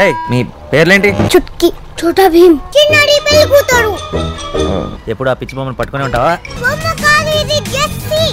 ఏయ్ మీ పేర్లేంటి? చుట్కి చోటా భీమ్. చిన్నడి పెళ్ళి కూతురు. ఎప్పుడు ఆ పిచ్చి బొమ్మను పట్టుకుని ఉంటావా? బొమ్మ కాదు ఇది జెస్సీ